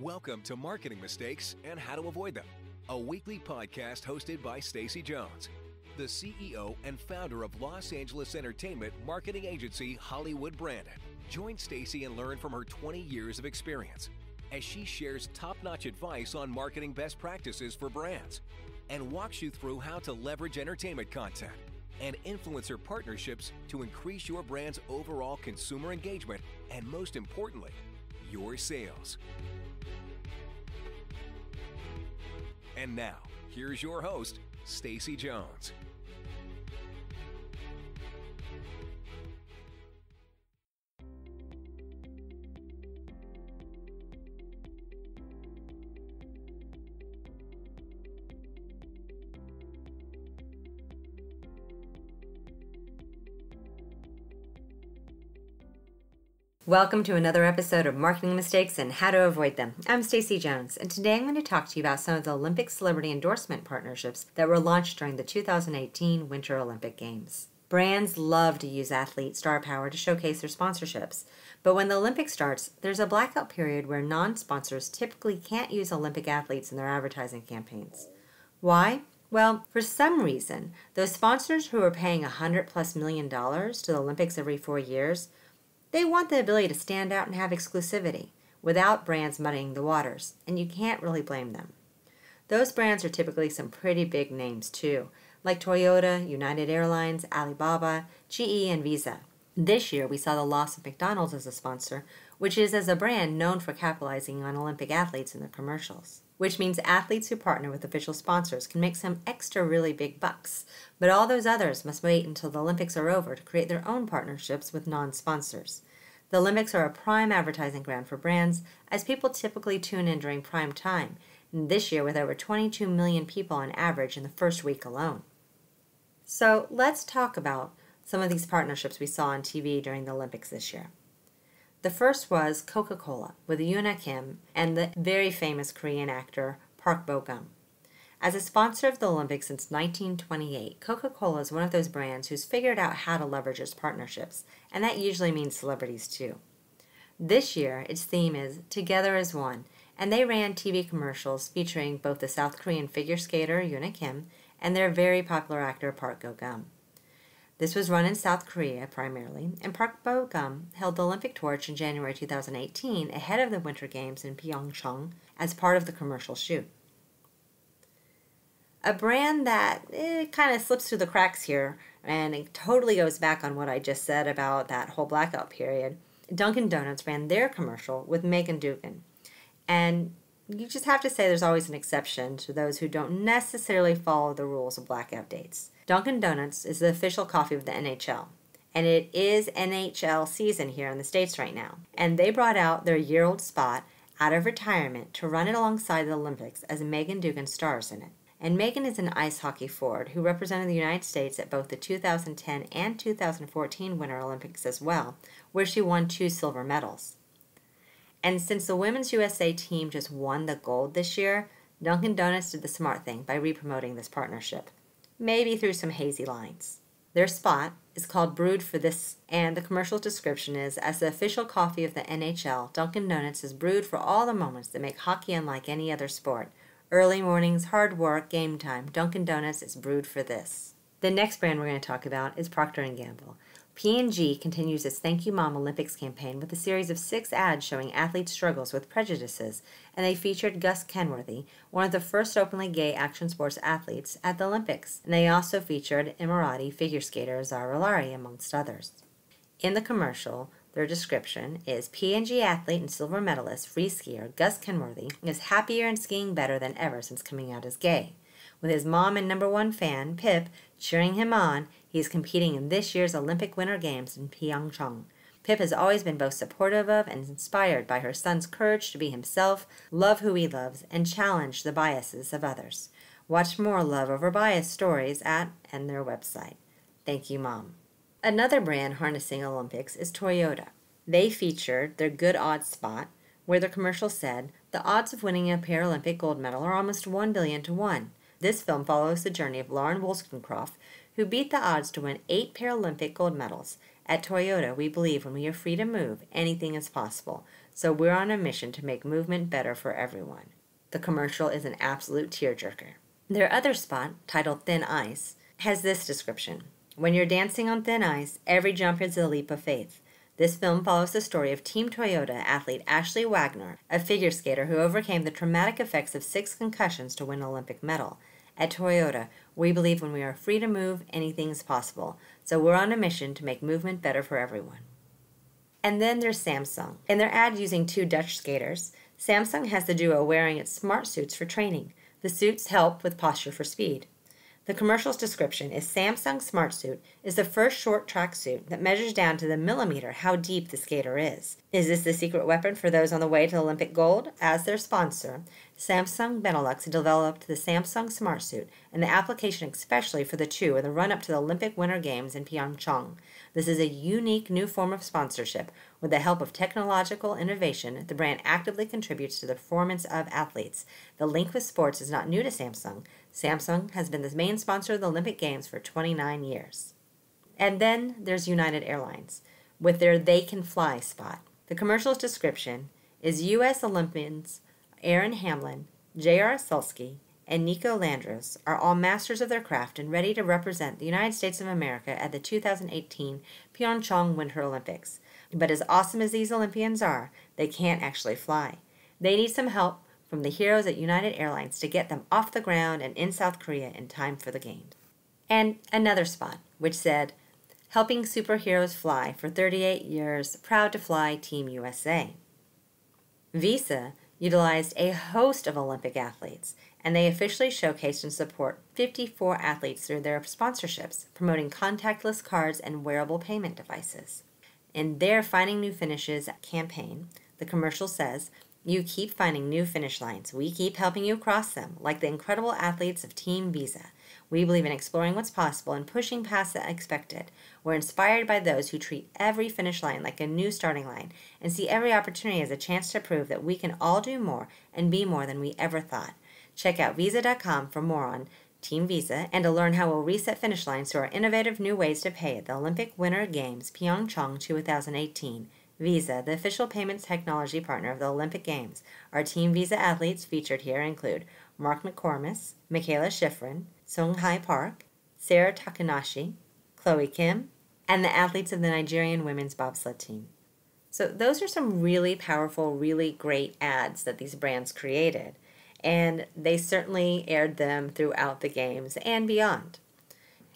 Welcome to Marketing Mistakes and How to Avoid Them, a weekly podcast hosted by Stacy Jones, the CEO and founder of Los Angeles entertainment marketing agency Hollywood Branded. Join Stacy and learn from her 20 years of experience as she shares top-notch advice on marketing best practices for brands and walks you through how to leverage entertainment content and influencer partnerships to increase your brand's overall consumer engagement and most importantly, your sales. And now, here's your host, Stacy Jones. Welcome to another episode of Marketing Mistakes and How to Avoid Them. I'm Stacy Jones, and today I'm going to talk to you about some of the Olympic celebrity endorsement partnerships that were launched during the 2018 Winter Olympic Games. Brands love to use athlete star power to showcase their sponsorships, but when the Olympics starts, there's a blackout period where non-sponsors typically can't use Olympic athletes in their advertising campaigns. Why? Well, for some reason, those sponsors who are paying 100 plus million dollars to the Olympics every 4 years they want the ability to stand out and have exclusivity without brands muddying the waters, and you can't really blame them. Those brands are typically some pretty big names too, like Toyota, United Airlines, Alibaba, GE, and Visa. This year, we saw the loss of McDonald's as a sponsor, which is as a brand known for capitalizing on Olympic athletes in their commercials. Which means athletes who partner with official sponsors can make some extra really big bucks, but all those others must wait until the Olympics are over to create their own partnerships with non sponsors. The Olympics are a prime advertising ground for brands, as people typically tune in during prime time, and this year with over 22 million people on average in the first week alone. So let's talk about some of these partnerships we saw on TV during the Olympics this year. The first was Coca Cola with Yuna Kim and the very famous Korean actor Park Bo Gum. As a sponsor of the Olympics since 1928, Coca Cola is one of those brands who's figured out how to leverage its partnerships, and that usually means celebrities too. This year, its theme is Together as One, and they ran TV commercials featuring both the South Korean figure skater Yuna Kim and their very popular actor Park Bo Gum. This was run in South Korea primarily, and Park Bo Gum held the Olympic torch in January 2018 ahead of the Winter Games in Pyeongchang as part of the commercial shoot. A brand that eh, kind of slips through the cracks here, and it totally goes back on what I just said about that whole blackout period. Dunkin' Donuts ran their commercial with Meghan Duggan. And you just have to say there's always an exception to those who don't necessarily follow the rules of blackout dates. Dunkin' Donuts is the official coffee of the NHL. And it is NHL season here in the States right now. And they brought out their year old spot out of retirement to run it alongside the Olympics as Meghan Duggan stars in it. And Meghan is an ice hockey forward who represented the United States at both the 2010 and 2014 Winter Olympics as well, where she won two silver medals. And since the Women's USA team just won the gold this year, Dunkin' Donuts did the smart thing by re-promoting this partnership, maybe through some hazy lines. Their spot is called Brewed for This, and the commercial description is As the official coffee of the NHL, Dunkin' Donuts is brewed for all the moments that make hockey unlike any other sport Early mornings, hard work, game time. Dunkin' Donuts is brewed for this. The next brand we're going to talk about is Procter & Gamble. P&G continues its Thank You Mom Olympics campaign with a series of six ads showing athletes' struggles with prejudices, and they featured Gus Kenworthy, one of the first openly gay action sports athletes at the Olympics. And they also featured Emirati figure skater Zahra Lari, amongst others. In the commercial, their description is P&G athlete and silver medalist free skier Gus Kenworthy is happier and skiing better than ever since coming out as gay. With his mom and number one fan, Pip, cheering him on, he is competing in this year's Olympic Winter Games in Pyeongchang. Pip has always been both supportive of and inspired by her son's courage to be himself, love who he loves, and challenge the biases of others. Watch more Love Over Bias stories at and their website. Thank you, Mom. Another brand harnessing Olympics is Toyota. They featured their Good Odds spot, where the commercial said, The odds of winning a Paralympic gold medal are almost 1 billion to 1. This film follows the journey of Lauren Woolstencroft, who beat the odds to win eight Paralympic gold medals. At Toyota, we believe when we are free to move, anything is possible. So we're on a mission to make movement better for everyone. The commercial is an absolute tearjerker. Their other spot, titled Thin Ice, has this description When you're dancing on thin ice, every jump is a leap of faith. This film follows the story of Team Toyota athlete Ashley Wagner, a figure skater who overcame the traumatic effects of six concussions to win an Olympic medal. At Toyota, we believe when we are free to move, anything is possible. So we're on a mission to make movement better for everyone. And then there's Samsung. In their ad using two Dutch skaters, Samsung has the duo wearing its smart suits for training. The suits help with posture for speed. The commercial's description is Samsung Smart Suit is the first short track suit that measures down to the millimeter how deep the skater is. Is this the secret weapon for those on the way to Olympic gold? As their sponsor, Samsung Benelux developed the Samsung Smart Suit and the application especially for the two in the run up to the Olympic Winter Games in Pyeongchang. This is a unique new form of sponsorship. With the help of technological innovation, the brand actively contributes to the performance of athletes. The link with sports is not new to Samsung. Samsung has been the main sponsor of the Olympic Games for 29 years. And then there's United Airlines with their They Can Fly spot. The commercial's description is U.S. Olympians Erin Hamlin, J.R. Celski, and Nico Landros are all masters of their craft and ready to represent the United States of America at the 2018 Pyeongchang Winter Olympics. But as awesome as these Olympians are, they can't actually fly. They need some help from the heroes at United Airlines to get them off the ground and in South Korea in time for the games. And another spot, which said, Helping superheroes fly for 38 years, proud to fly Team USA. Visa utilized a host of Olympic athletes, and they officially showcased and support 54 athletes through their sponsorships, promoting contactless cards and wearable payment devices. In their Finding New Finishes campaign, the commercial says, you keep finding new finish lines. We keep helping you cross them, like the incredible athletes of Team Visa. We believe in exploring what's possible and pushing past the expected. We're inspired by those who treat every finish line like a new starting line and see every opportunity as a chance to prove that we can all do more and be more than we ever thought. Check out visa.com for more on Team Visa and to learn how we'll reset finish lines to our innovative new ways to pay at the Olympic Winter Games Pyeongchang 2018. Visa, the official payments technology partner of the Olympic Games. Our Team Visa athletes featured here include Mark McMorris, Mikaela Shiffrin, Seung-Hi Park, Sara Takanashi, Chloe Kim, and the athletes of the Nigerian women's bobsled team. So, those are some really powerful, really great ads that these brands created, and they certainly aired them throughout the games and beyond.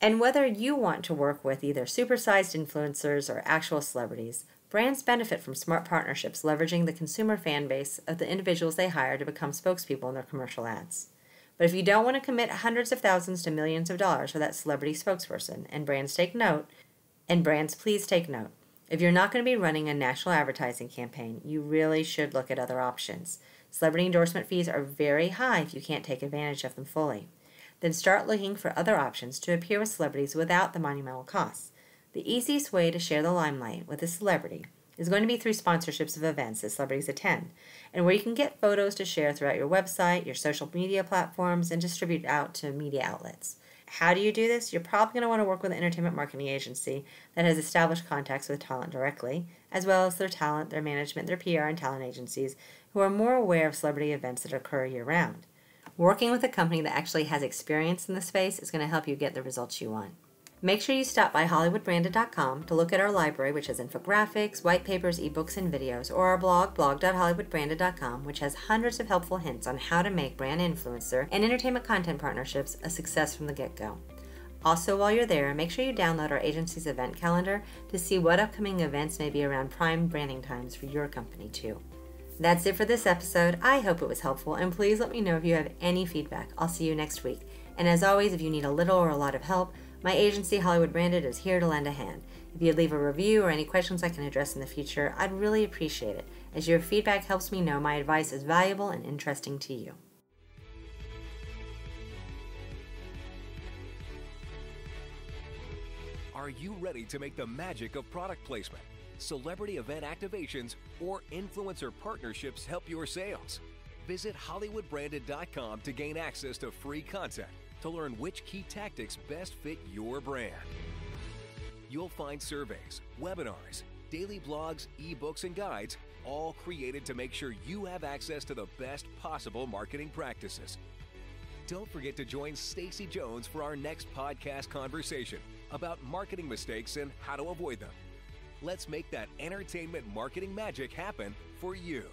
And whether you want to work with either supersized influencers or actual celebrities, Brands benefit from smart partnerships leveraging the consumer fan base of the individuals they hire to become spokespeople in their commercial ads. But if you don't want to commit hundreds of thousands to millions of dollars for that celebrity spokesperson, and brands take note, and brands please take note, if you're not going to be running a national advertising campaign, you really should look at other options. Celebrity endorsement fees are very high if you can't take advantage of them fully. Then start looking for other options to appear with celebrities without the monumental costs. The easiest way to share the limelight with a celebrity is going to be through sponsorships of events that celebrities attend, and where you can get photos to share throughout your website, your social media platforms, and distribute out to media outlets. How do you do this? You're probably going to want to work with an entertainment marketing agency that has established contacts with talent directly, as well as their talent, their management, their PR, and talent agencies who are more aware of celebrity events that occur year round. Working with a company that actually has experience in the space is going to help you get the results you want. Make sure you stop by HollywoodBranded.com to look at our library, which has infographics, white papers, ebooks, and videos, or our blog, blog.hollywoodbranded.com, which has hundreds of helpful hints on how to make brand influencer and entertainment content partnerships a success from the get go. Also, while you're there, make sure you download our agency's event calendar to see what upcoming events may be around prime branding times for your company, too. That's it for this episode. I hope it was helpful, and please let me know if you have any feedback. I'll see you next week. And as always, if you need a little or a lot of help, my agency, Hollywood Branded, is here to lend a hand. If you'd leave a review or any questions I can address in the future, I'd really appreciate it, as your feedback helps me know my advice is valuable and interesting to you. Are you ready to make the magic of product placement, celebrity event activations, or influencer partnerships help your sales? Visit HollywoodBranded.com to gain access to free content to learn which key tactics best fit your brand. You'll find surveys, webinars, daily blogs, ebooks, and guides all created to make sure you have access to the best possible marketing practices. Don't forget to join Stacy Jones for our next podcast conversation about marketing mistakes and how to avoid them. Let's make that entertainment marketing magic happen for you.